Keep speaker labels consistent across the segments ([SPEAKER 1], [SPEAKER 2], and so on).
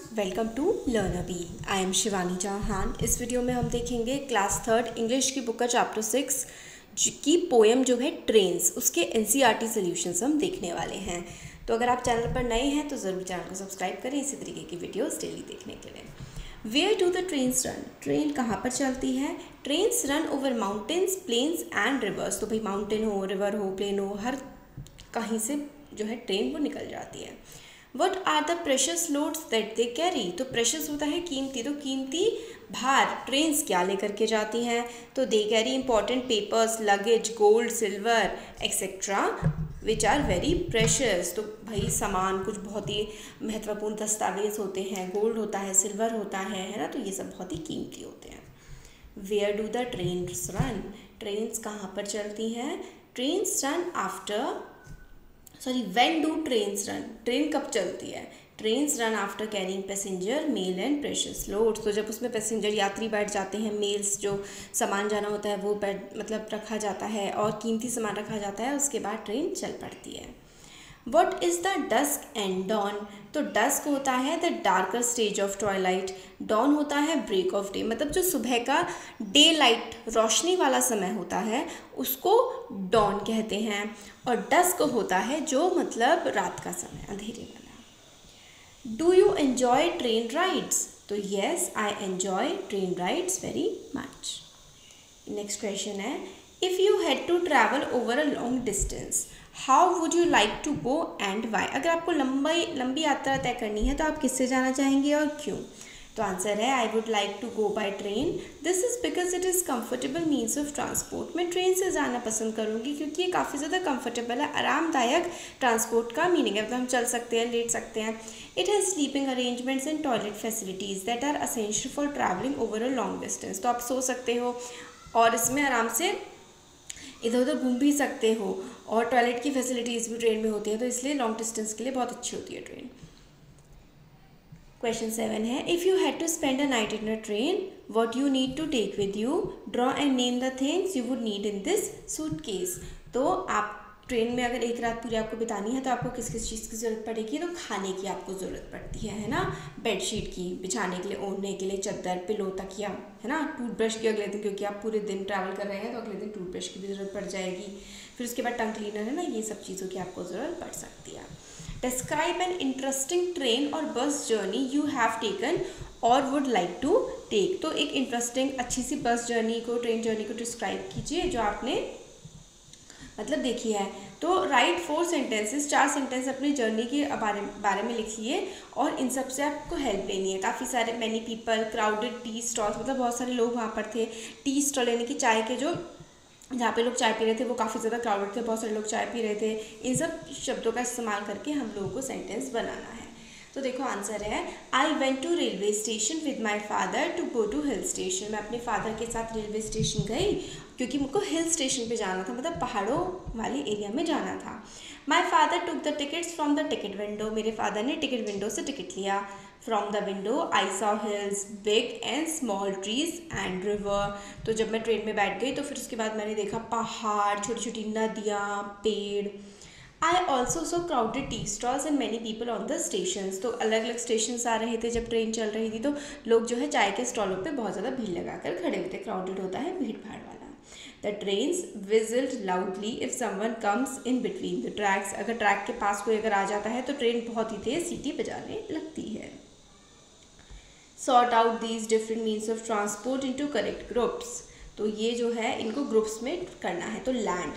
[SPEAKER 1] Welcome to learn B I am Shivani Chauhan इस video में हम देखेंगे क्लास थर्ड इंग्लिश की बुक का चैप्टर सिक्स की पोएम जो है ट्रेन्स उसके N C R T solutions हम देखने वाले हैं. तो अगर आप चैनल पर नए हैं तो ज़रूर चैनल को सब्सक्राइब करें. इसी तरीके की वीडियोज़ डेली देखने के लिए. Where do the trains run train कहाँ पर चलती है? Trains run over mountains plains and rivers तो भाई माउंटेन हो रिवर हो प्लेन हो, हर कहीं से जो है ट्रेन वो निकल जाती है. What are the precious loads that they carry तो प्रेशस होता है कीमती तो कीमती भार ट्रेन्स क्या लेकर के जाती हैं? तो they carry important papers luggage gold silver etcetera which are very precious तो भाई सामान कुछ बहुत ही महत्वपूर्ण दस्तावेज़ होते हैं गोल्ड होता है सिल्वर होता है है ना? तो ये सब बहुत ही कीमती होते हैं। Where do the train run trains कहाँ पर चलती हैं? Trains run after sorry when do trains run train कब चलती है? Trains run after carrying passenger mail and precious load तो जब उसमें पैसेंजर यात्री बैठ जाते हैं मेल्स जो सामान जाना होता है, वो बैठ मतलब रखा जाता है और कीमती सामान रखा जाता है, उसके बाद ट्रेन चल पड़ती है। What is the dusk and dawn तो डस्क होता है the darker stage of twilight dawn होता है ब्रेक ऑफ़ डे मतलब जो सुबह का डे लाइट रोशनी वाला समय होता है, उसको डॉन कहते हैं। और डस्क होता है जो मतलब रात का समय, अंधेरे वाला। Do you enjoy train rides तो yes I enjoy train rides very much next question है if you had to travel over a long distance how would you like to go and why अगर आपको लंबी लंबी यात्रा तय करनी है तो आप किससे जाना चाहेंगे और क्यों? तो आंसर है I would like to go by train this is because it is comfortable means of transport मैं ट्रेन से जाना पसंद करूँगी क्योंकि ये काफ़ी ज़्यादा कम्फर्टेबल है, आरामदायक ट्रांसपोर्ट का मीनिंग है। मतलब हम चल सकते हैं, लेट सकते हैं। It has sleeping arrangements and toilet facilities that are essential for travelling over a long distance तो आप सो सकते हो और इसमें आराम से इधर उधर घूम भी सकते हो और टॉयलेट की फैसिलिटीज़ भी ट्रेन में होती है तो इसलिए लॉन्ग डिस्टेंस के लिए बहुत अच्छी होती है ट्रेन क्वेश्चन सेवन है if you had to spend a night in a train what you need to take with you draw and name the things you would need in this suitcase तो आप train में अगर एक रात पूरी आपको बितानी है तो आपको किस किस चीज़ की ज़रूरत पड़ेगी? तो खाने की आपको ज़रूरत पड़ती है है ना? बेडशीट की, बिछाने के लिए, ओढ़ने के लिए, चद्दर, पिलो तकिया है ना? टूथब्रश की अगले दिन, क्योंकि आप पूरे दिन ट्रैवल कर रहे हैं तो अगले दिन टूथब्रश की भी ज़रूरत पड़ जाएगी। फिर उसके बाद टंग क्लीनर है ना? ये सब चीज़ों की आपको ज़रूरत पड़ सकती है। डिस्क्राइब एन इंटरेस्टिंग ट्रेन और bus journey you have taken और वुड लाइक टू टेक तो एक इंटरेस्टिंग अच्छी सी बस जर्नी को ट्रेन जर्नी को डिस्क्राइब कीजिए, जो आपने मतलब देखी है। तो राइट फोर सेंटेंसेस चार सेंटेंस अपनी जर्नी के बारे बारे में लिखिए और इन सबसे आपको हेल्प लेनी है। काफ़ी सारे many people crowded tea stalls मतलब बहुत सारे लोग वहाँ पर थे। टी स्टॉल यानी कि चाय के जो, जहाँ पे लोग चाय पी रहे थे, वो काफ़ी ज़्यादा क्राउडेड थे, बहुत सारे लोग चाय पी रहे थे। इन सब शब्दों का इस्तेमाल करके हम लोगों को सेंटेंस बनाना है। तो देखो आंसर है I went to railway station with my father to go to hill station मैं अपने फादर के साथ रेलवे स्टेशन गई, क्योंकि मुझको हिल स्टेशन पे जाना था मतलब पहाड़ों वाले एरिया में जाना था। My father took the tickets from the ticket window मेरे फादर ने टिकट विंडो से टिकट लिया। From the window I saw hills big and small trees and river तो जब मैं ट्रेन में बैठ गई तो फिर उसके बाद मैंने देखा पहाड़ छोटी छोटी नदियाँ, पेड़। I also saw crowded tea stalls and many people on the station तो अलग अलग स्टेशन आ रहे थे जब ट्रेन चल रही थी तो लोग जो है चाय के स्टॉलों पे बहुत ज़्यादा भीड़ लगा कर खड़े थे क्राउडेड होता है भीड़ भाड़ वाला। The trains whistled loudly if someone comes in between the tracks अगर ट्रैक के पास कोई अगर आ जाता है तो ट्रेन बहुत ही तेज़ सीटी बजाने लगती है। Sort out these different means of transport into correct groups तो ये जो है, इनको ग्रुप्स में करना है। तो लैंड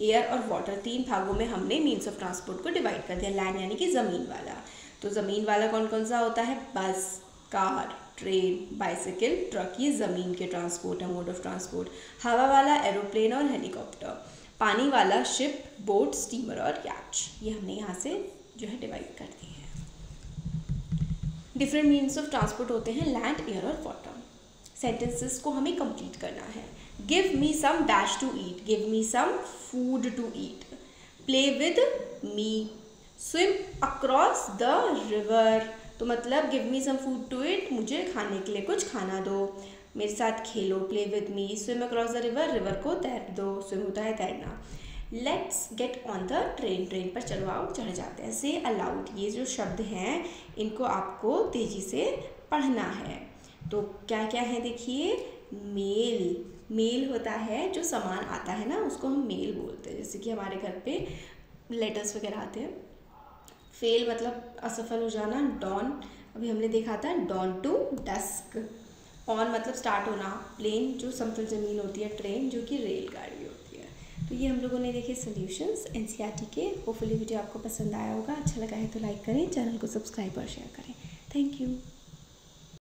[SPEAKER 1] एयर और वाटर तीन भागों में हमने मीन्स ऑफ़ ट्रांसपोर्ट को डिवाइड कर दिया लैंड यानी कि ज़मीन वाला। तो ज़मीन वाला कौन कौन सा होता है? Bus car train bicycle truck ये ज़मीन के ट्रांसपोर्ट है मोड ऑफ़ ट्रांसपोर्ट हवा वाला एरोप्लेन और हेलीकॉप्टर पानी वाला शिप बोट स्टीमर और याच ये हमने यहाँ से जो है डिवाइड कर दी है। डिफरेंट मीन्स ऑफ़ ट्रांसपोर्ट होते हैं लैंड एयर और वाटर सेंटेंसेस को हमें कंप्लीट करना है। Give me some dash to eat give me some food to eat play with me swim across the river तो मतलब give me some food to eat मुझे खाने के लिए कुछ खाना दो. मेरे साथ खेलो. Play with me swim across the river river को तैर दो. स्विम होता है तैरना. Let's get on the train train पर चलो आओ चढ़ जाते हैं. से अलाउड ये जो शब्द हैं, इनको आपको तेज़ी से पढ़ना है. तो क्या क्या है देखिए? मेल मेल होता है जो सामान आता है ना, उसको हम मेल बोलते हैं। जैसे कि हमारे घर पे लेटर्स वगैरह आते हैं। फेल मतलब असफल हो जाना, डॉन, अभी हमने देखा था, डॉन टू डस्क। ऑन मतलब स्टार्ट होना, प्लेन जो समतल ज़मीन होती है, ट्रेन जो कि रेलगाड़ी होती है। तो ये हम लोगों ने देखे सोल्यूशंस एनसीईआरटी के। होपफुली वीडियो आपको पसंद आया होगा। अच्छा लगा है तो लाइक करें, चैनल को सब्सक्राइब और शेयर करें। Thank you